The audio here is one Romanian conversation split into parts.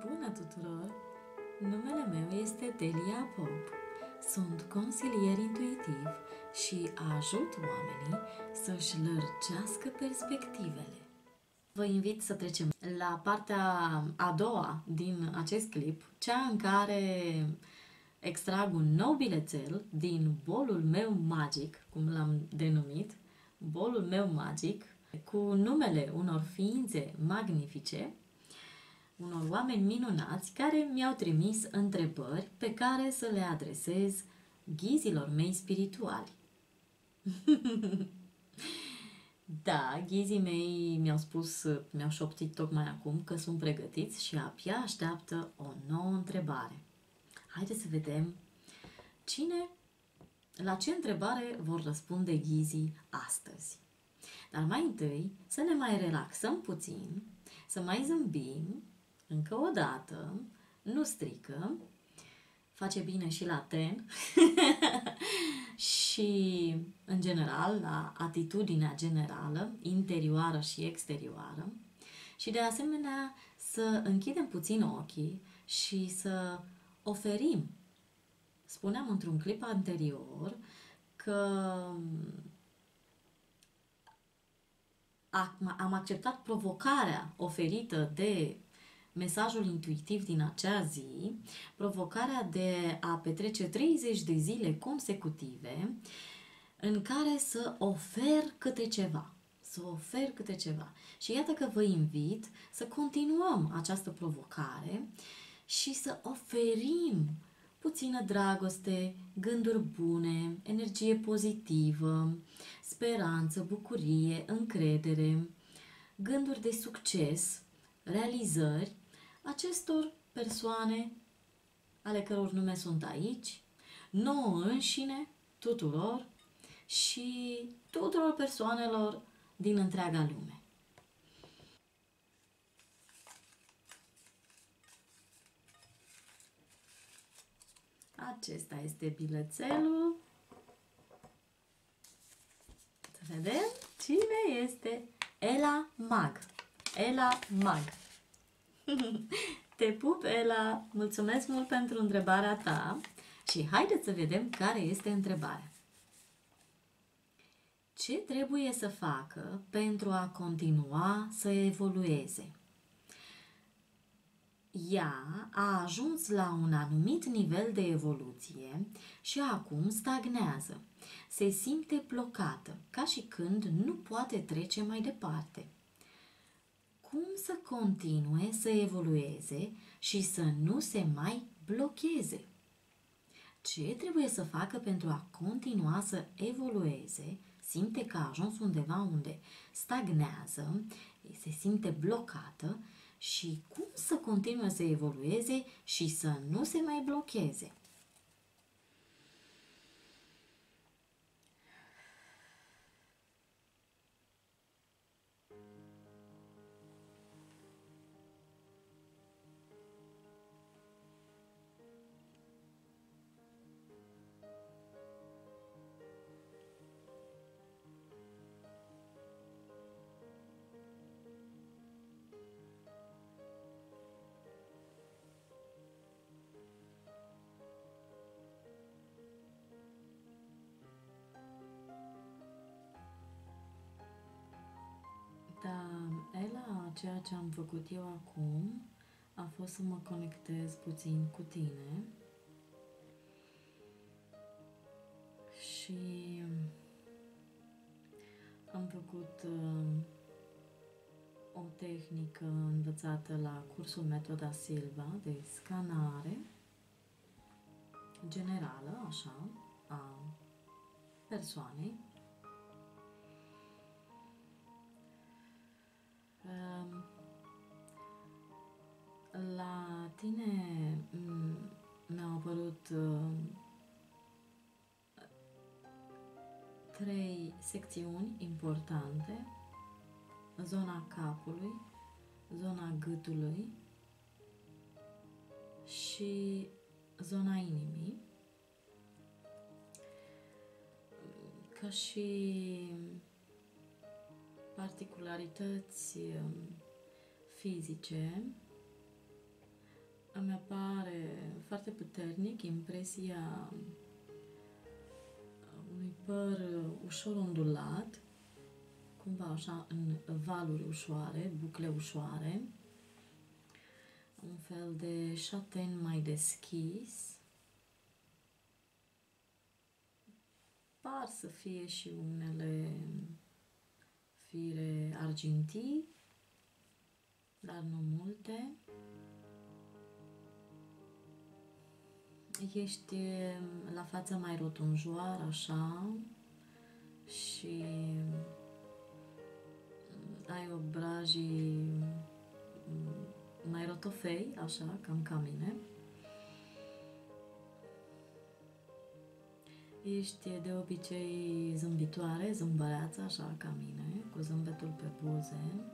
Bună tuturor! Numele meu este Delia Pop. Sunt consilier intuitiv și ajut oamenii să-și lărgească perspectivele. Vă invit să trecem la partea a doua din acest clip, cea în care extrag un nou bilețel din bolul meu magic, cum l-am denumit, bolul meu magic, cu numele unor ființe magnifice unor oameni minunați care mi-au trimis întrebări pe care să le adresez ghizilor mei spirituali. da, ghizii mei mi-au spus, mi-au șoptit tocmai acum că sunt pregătiți și abia așteaptă o nouă întrebare. Haideți să vedem cine, la ce întrebare vor răspunde ghizii astăzi. Dar mai întâi să ne mai relaxăm puțin, să mai zâmbim încă o dată, nu strică, face bine și la ten și, în general, la atitudinea generală, interioară și exterioară. Și, de asemenea, să închidem puțin ochii și să oferim. Spuneam într-un clip anterior că am acceptat provocarea oferită de mesajul intuitiv din acea zi, provocarea de a petrece 30 de zile consecutive în care să ofer câte ceva. Să ofer câte ceva. Și iată că vă invit să continuăm această provocare și să oferim puțină dragoste, gânduri bune, energie pozitivă, speranță, bucurie, încredere, gânduri de succes, realizări acestor persoane ale căror nume sunt aici, nouă înșine, tuturor și tuturor persoanelor din întreaga lume. Acesta este bilețelul. Să vedem cine este Ela Mag. Ela Mag. Te pup, Ela! Mulțumesc mult pentru întrebarea ta și haideți să vedem care este întrebarea. Ce trebuie să facă pentru a continua să evolueze? Ea a ajuns la un anumit nivel de evoluție și acum stagnează. Se simte blocată, ca și când nu poate trece mai departe cum să continue să evolueze și să nu se mai blocheze. Ce trebuie să facă pentru a continua să evolueze? Simte că a ajuns undeva unde stagnează, se simte blocată și cum să continue să evolueze și să nu se mai blocheze. Ceea ce am făcut eu acum a fost să mă conectez puțin cu tine. Și am făcut uh, o tehnică învățată la cursul Metoda Silva de scanare generală, așa, a persoanei tine mi-au apărut ehm, trei secțiuni importante. Zona capului, zona gâtului și zona inimii. Ca și particularități um, fizice, îmi apare foarte puternic impresia unui păr ușor ondulat, cumva așa în valuri ușoare, bucle ușoare, un fel de șaten mai deschis. Par să fie și unele fire argintii, dar nu multe. Ești la fața mai rotunjoară, așa, și ai obrajii mai rotofei, așa, cam ca mine. Ești de obicei zâmbitoare, zâmbăreață, așa ca mine, cu zâmbetul pe buze.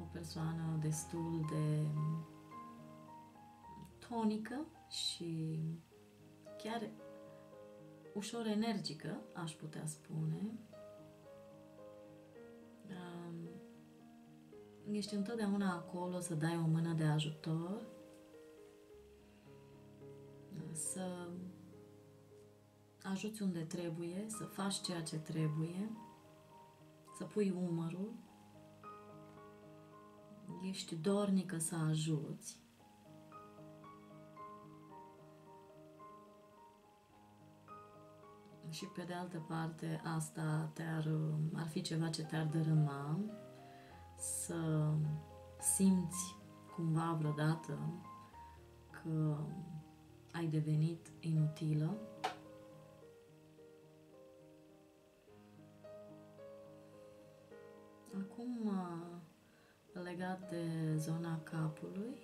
O persoană destul de tonică și chiar ușor energică, aș putea spune. Ești întotdeauna acolo să dai o mână de ajutor, să ajuți unde trebuie, să faci ceea ce trebuie, să pui umărul, ești dornică să ajuți. Și pe de altă parte, asta te-ar, ar fi ceva ce te-ar dărâma, să simți cumva vreodată că ai devenit inutilă. Acum, legat de zona capului,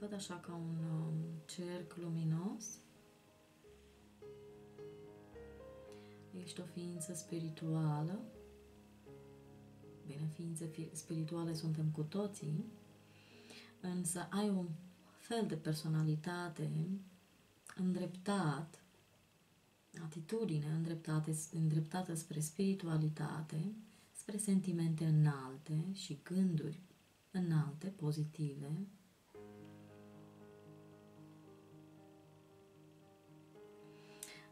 văd așa ca un um, cerc luminos Ești o ființă spirituală. Bine, ființe spirituale suntem cu toții, însă ai un fel de personalitate îndreptat, atitudine îndreptate, îndreptată spre spiritualitate, spre sentimente înalte și gânduri înalte, pozitive,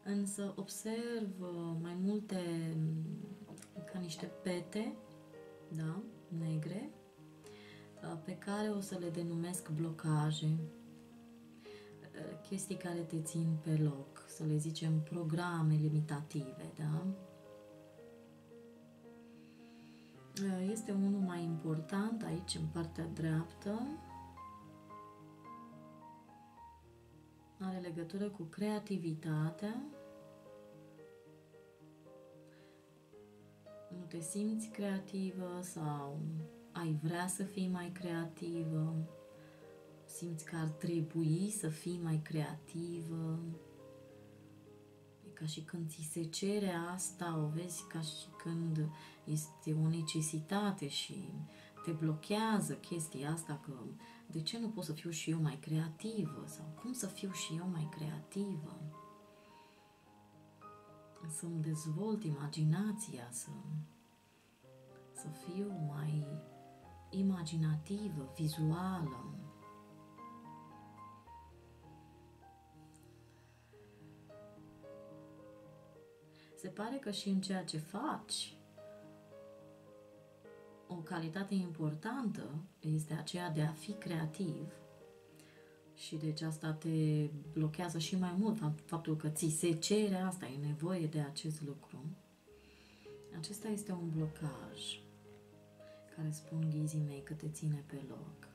însă observ uh, mai multe ca niște pete, da, negre, uh, pe care o să le denumesc blocaje, uh, chestii care te țin pe loc, să le zicem programe limitative, da? Este unul mai important aici, în partea dreaptă, are legătură cu creativitatea. Nu te simți creativă sau ai vrea să fii mai creativă, simți că ar trebui să fii mai creativă. E ca și când ți se cere asta, o vezi ca și când este o necesitate și te blochează chestia asta că de ce nu pot să fiu și eu mai creativă sau cum să fiu și eu mai creativă să-mi dezvolt imaginația, să, să fiu mai imaginativă, vizuală. Se pare că și în ceea ce faci, o calitate importantă este aceea de a fi creativ și deci asta te blochează și mai mult faptul că ți se cere asta, e nevoie de acest lucru. Acesta este un blocaj care spun ghizii mei că te ține pe loc.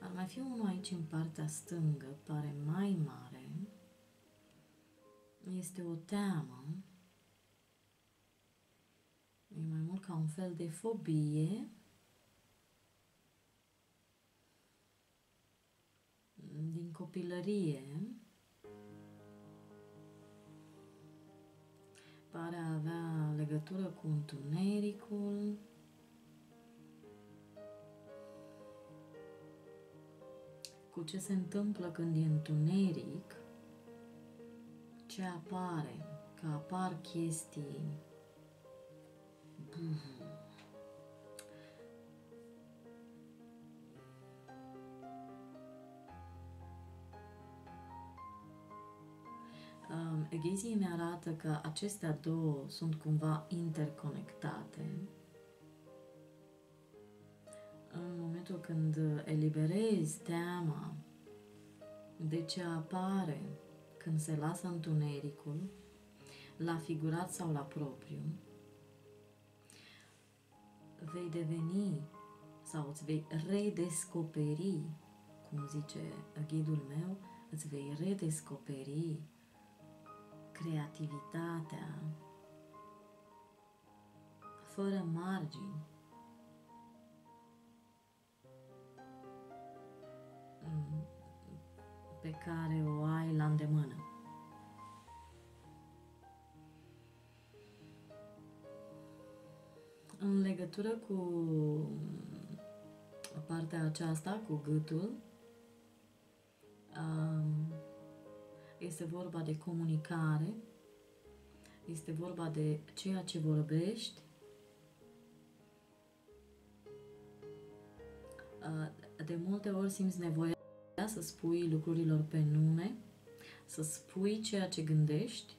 Ar mai fi unul aici în partea stângă, pare mai mare. Este o teamă E mai mult ca un fel de fobie. Din copilărie. Pare a avea legătură cu întunericul. Cu ce se întâmplă când e întuneric, ce apare, că apar chestii Ghizii mi arată că acestea două sunt cumva interconectate. În momentul când eliberezi teama de ce apare când se lasă întunericul, la figurat sau la propriu, vei deveni sau îți vei redescoperi, cum zice ghidul meu, îți vei redescoperi creativitatea fără margini. pe care o ai la îndemână. În legătură cu partea aceasta, cu gâtul, este vorba de comunicare, este vorba de ceea ce vorbești, de multe ori simți nevoia să spui lucrurilor pe nume, să spui ceea ce gândești,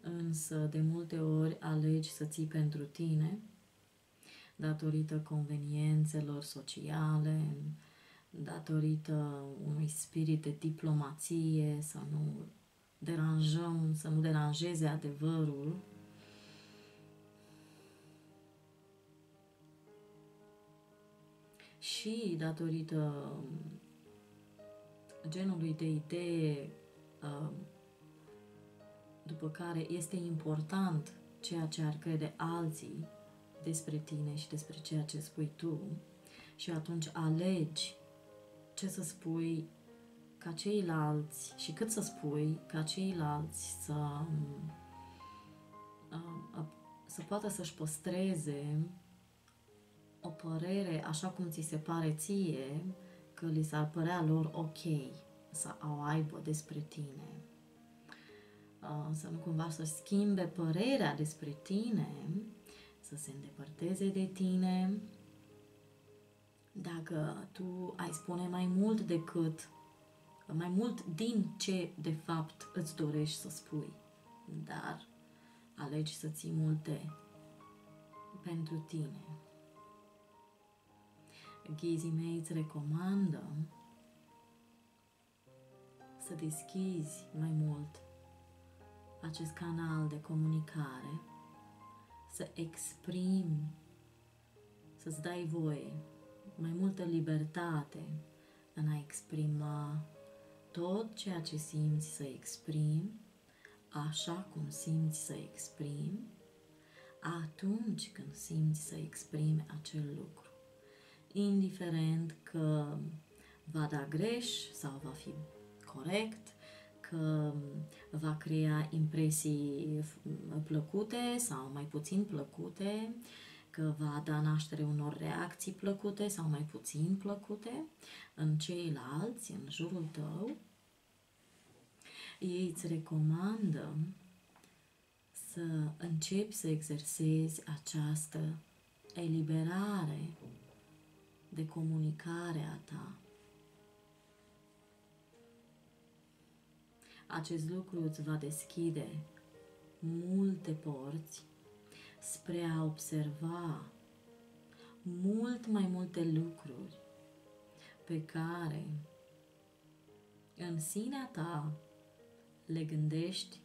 însă de multe ori alegi să ții pentru tine, datorită conveniențelor sociale, datorită unui spirit de diplomație, să nu deranjăm, să nu deranjeze adevărul. Și datorită genului de idee uh, după care este important ceea ce ar crede alții despre tine și despre ceea ce spui tu și atunci alegi ce să spui ca ceilalți și cât să spui ca ceilalți să, uh, să poată să-și păstreze o părere așa cum ți se pare ție, că li s-ar părea lor ok să o aibă despre tine. Uh, să nu cumva să schimbe părerea despre tine, să se îndepărteze de tine. Dacă tu ai spune mai mult decât, mai mult din ce de fapt îți dorești să spui, dar alegi să ții multe pentru tine. Ghizii mei îți recomandă să deschizi mai mult acest canal de comunicare, să exprimi, să-ți dai voie mai multă libertate în a exprima tot ceea ce simți să exprimi, așa cum simți să exprimi, atunci când simți să exprimi acel lucru. Indiferent că va da greș sau va fi corect, că va crea impresii plăcute sau mai puțin plăcute, că va da naștere unor reacții plăcute sau mai puțin plăcute în ceilalți, în jurul tău, ei îți recomandă să începi să exersezi această eliberare de comunicare a ta. Acest lucru îți va deschide multe porți spre a observa mult mai multe lucruri pe care în sinea ta le gândești,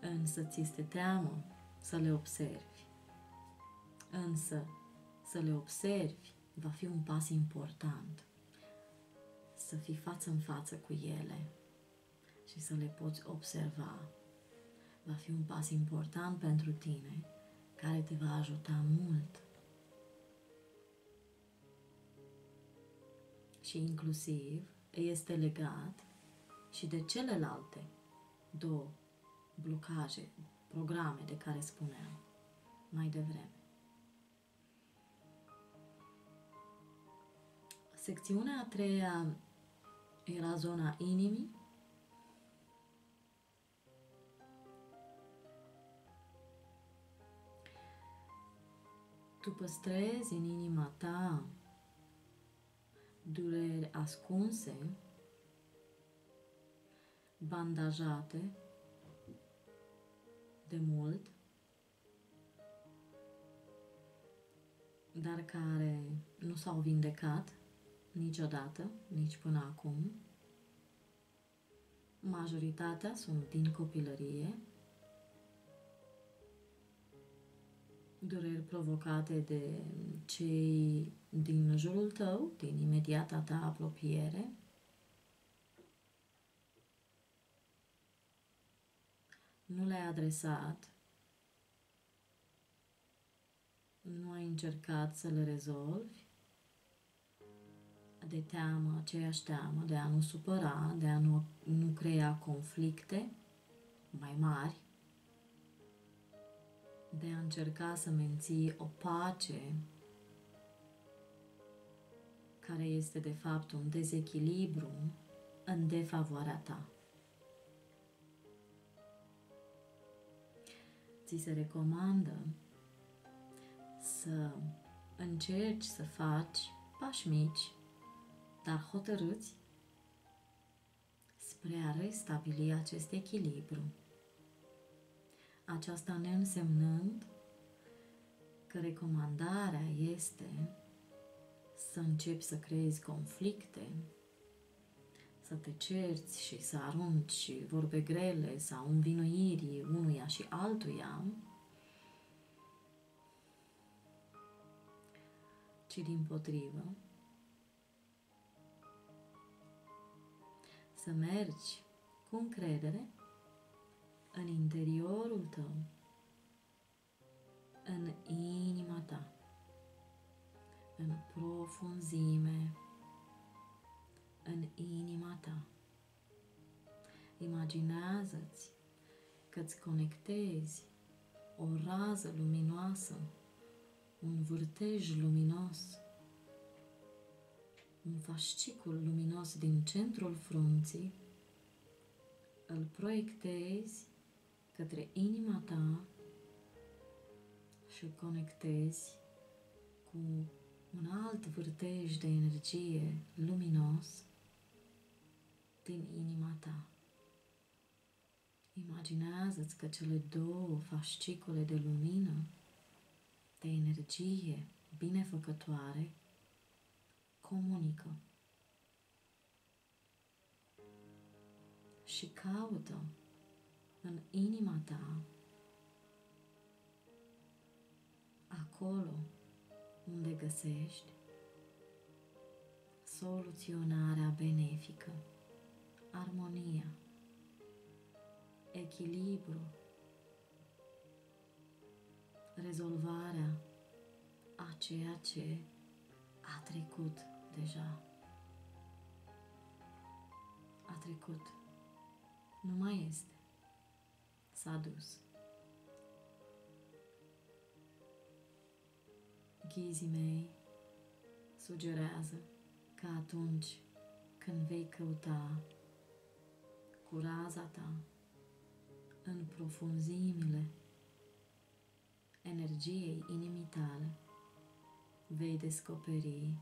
însă ți este teamă să le observi. Însă să le observi va fi un pas important. Să fii față în față cu ele și să le poți observa. Va fi un pas important pentru tine care te va ajuta mult. Și inclusiv este legat și de celelalte două blocaje, programe de care spuneam mai devreme. Secțiunea a treia era zona inimii. Tu păstrezi în inima ta dureri ascunse, bandajate, de mult, dar care nu s-au vindecat niciodată, nici până acum. Majoritatea sunt din copilărie, dureri provocate de cei din jurul tău, din imediata ta apropiere, nu le-ai adresat, nu ai încercat să le rezolvi, de teamă, aceeași teamă, de a nu supăra, de a nu, nu crea conflicte mai mari, de a încerca să menții o pace care este de fapt un dezechilibru în defavoarea ta. Ți se recomandă să încerci să faci pași mici, dar hotărâți spre a restabili acest echilibru. Aceasta ne însemnând că recomandarea este să începi să creezi conflicte, să te cerți și să arunci vorbe grele sau învinuiri unuia și altuia, ci din potrivă să mergi cu încredere în interiorul tău, în inima ta, în profunzime, în inima ta. Imaginează-ți că îți conectezi o rază luminoasă, un vârtej luminos, un fascicul luminos din centrul frunții, îl proiectezi către inima ta și îl conectezi cu un alt vârtej de energie luminos din inima ta. Imaginează-ți că cele două fascicole de lumină, de energie binefăcătoare, comunică și caută în inima ta acolo unde găsești soluționarea benefică, armonia, echilibru, rezolvarea a ceea ce a trecut deja. A trecut. Nu mai este. S-a dus. Ghizii mei sugerează că atunci când vei căuta cu raza ta în profunzimile energiei inimii tale, vei descoperi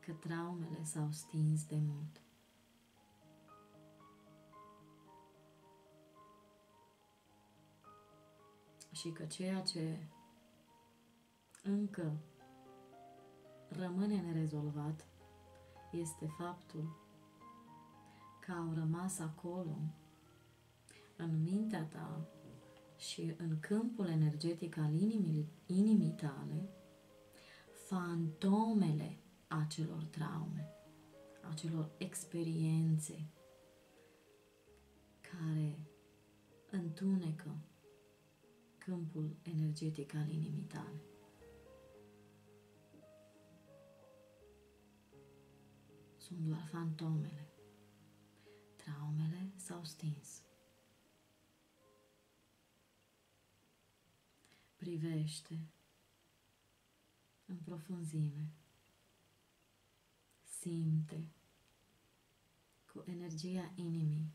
că traumele s-au stins de mult. Și că ceea ce încă rămâne nerezolvat este faptul că au rămas acolo, în mintea ta și în câmpul energetic al inimii, inimii tale, fantomele acelor traume, acelor experiențe care întunecă câmpul energetic al inimii tale. Sunt doar fantomele. Traumele s-au stins. Privește în profunzime simte cu energia inimii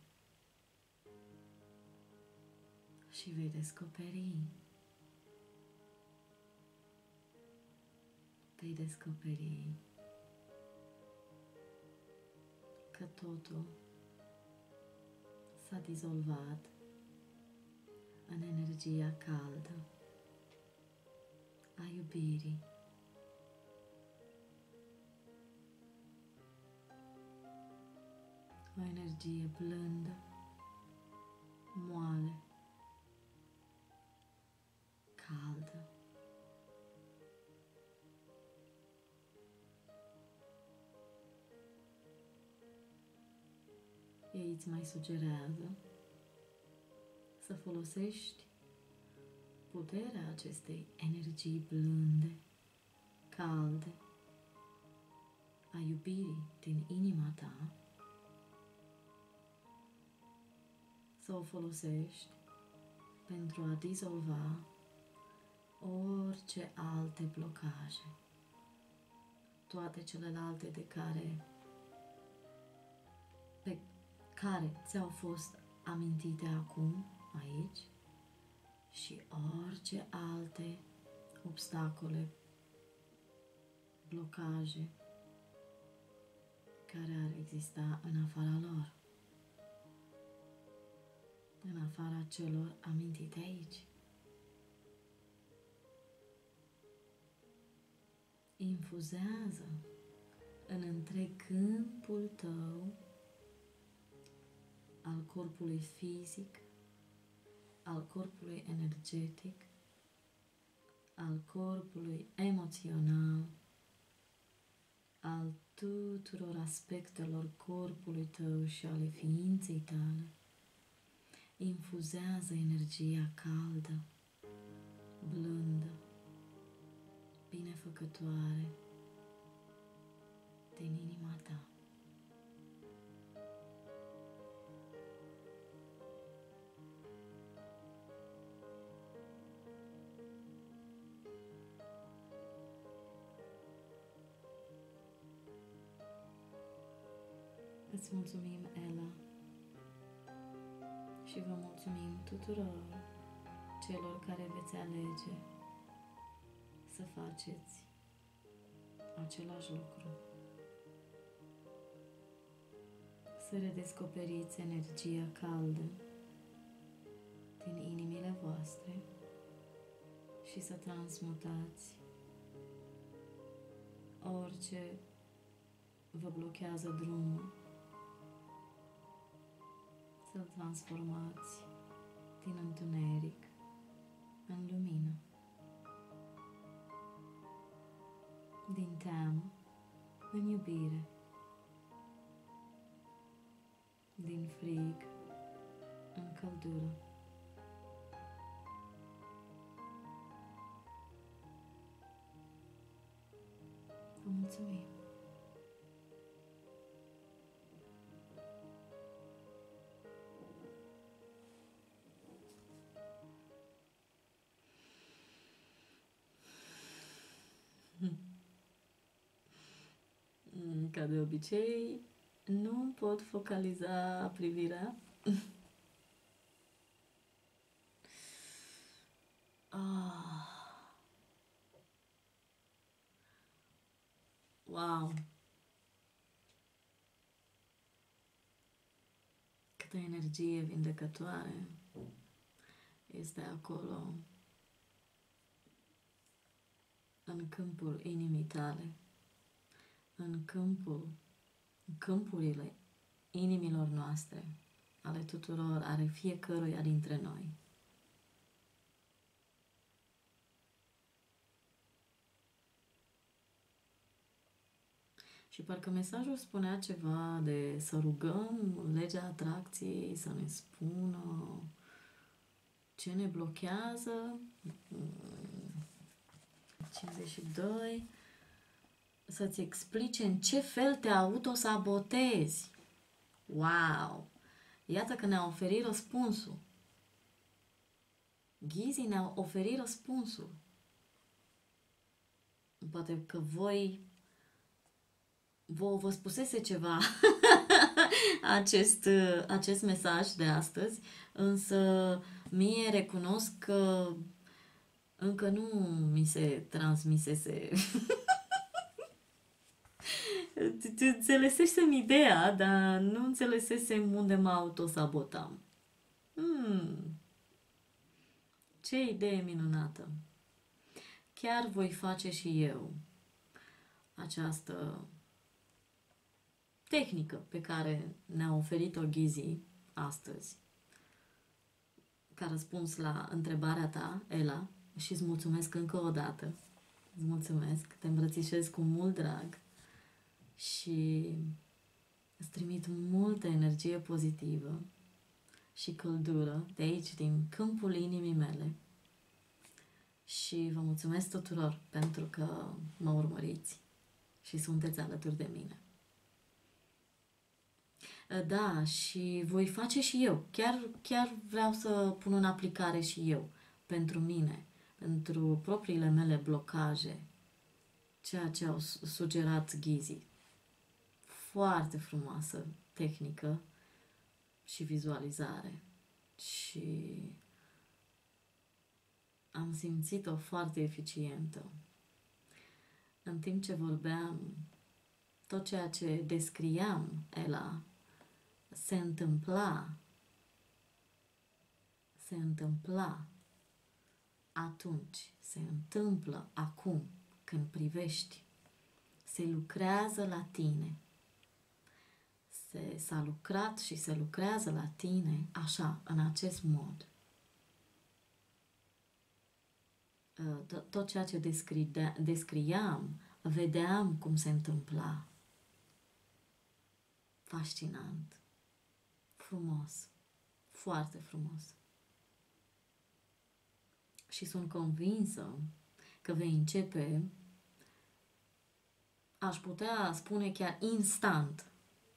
și vei descoperi vei descoperi că totul s-a dizolvat în energia caldă a iubirii. O energie blândă, moale, îți mai sugerează să folosești puterea acestei energii blânde, calde, a iubirii din inima ta, să o folosești pentru a dizolva orice alte blocaje, toate celelalte de care pe care ți-au fost amintite acum aici și orice alte obstacole, blocaje care ar exista în afara lor, în afara celor amintite aici. Infuzează în întreg câmpul tău al corpului fizic, al corpului energetic, al corpului emoțional, al tuturor aspectelor corpului tău și ale ființei tale. Infuzează energia caldă, blândă, binefăcătoare din inima ta. Îți mulțumim, Ella, și vă mulțumim tuturor celor care veți alege să faceți același lucru. Să redescoperiți energia caldă din inimile voastre și să transmutați orice vă blochează drumul să-l transformați din întuneric în lumină. Din teamă în iubire. Din frig în căldură. Ca de obicei, nu pot focaliza privirea. ah. Wow! Câtă energie vindecătoare este acolo în câmpul inimii tale în câmpul, în câmpurile inimilor noastre, ale tuturor, ale fiecăruia dintre noi. Și parcă mesajul spunea ceva de să rugăm legea atracției să ne spună ce ne blochează. 52 să-ți explice în ce fel te autosabotezi. Wow! Iată că ne-a oferit răspunsul. Ghizii ne-au oferit răspunsul. Poate că voi vă, vă spusese ceva acest, acest mesaj de astăzi, însă mie recunosc că încă nu mi se transmisese înțelesesem ideea, dar nu înțelesesem unde mă autosabotam. Hmm. Ce idee minunată! Chiar voi face și eu această tehnică pe care ne-a oferit-o Ghizi astăzi, ca răspuns la întrebarea ta, Ela, și îți mulțumesc încă o dată. Îți mulțumesc, te îmbrățișez cu mult drag și îți trimit multă energie pozitivă și căldură de aici, din câmpul inimii mele. Și vă mulțumesc tuturor pentru că mă urmăriți și sunteți alături de mine. Da, și voi face și eu. Chiar, chiar vreau să pun în aplicare și eu, pentru mine, pentru propriile mele blocaje, ceea ce au sugerat ghizii. Foarte frumoasă tehnică și vizualizare. Și am simțit-o foarte eficientă. În timp ce vorbeam, tot ceea ce descriam, Ela, se întâmpla, se întâmpla atunci, se întâmplă acum, când privești, se lucrează la tine. Se, s-a lucrat și se lucrează la tine așa, în acest mod. Uh, tot ceea ce descriam, vedeam cum se întâmpla. Fascinant. Frumos. Foarte frumos. Și sunt convinsă că vei începe, aș putea spune chiar instant,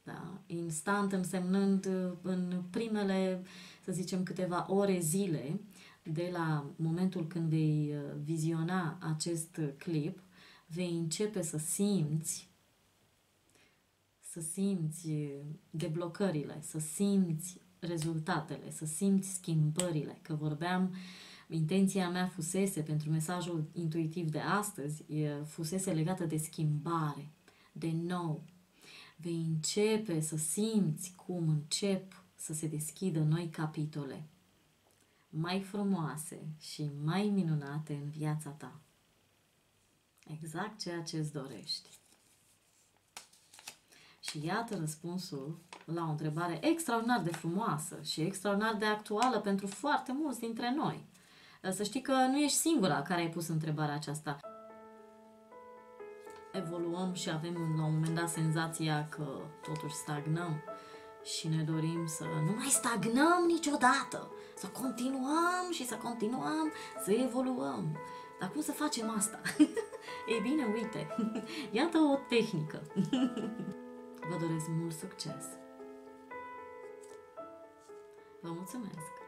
da? instant însemnând în primele, să zicem, câteva ore, zile, de la momentul când vei uh, viziona acest clip, vei începe să simți să simți deblocările, să simți rezultatele, să simți schimbările, că vorbeam, intenția mea fusese pentru mesajul intuitiv de astăzi, fusese legată de schimbare, de nou. Vei începe să simți cum încep să se deschidă noi capitole mai frumoase și mai minunate în viața ta. Exact ceea ce îți dorești. Și iată răspunsul la o întrebare extraordinar de frumoasă și extraordinar de actuală pentru foarte mulți dintre noi. Să știi că nu ești singura care ai pus întrebarea aceasta. Evoluăm și avem la un moment dat senzația că totuși stagnăm și ne dorim să nu mai stagnăm niciodată, să continuăm și să continuăm să evoluăm. Dar cum să facem asta? Ei bine, uite, iată o tehnică. Vă doresc mult succes! Vă mulțumesc!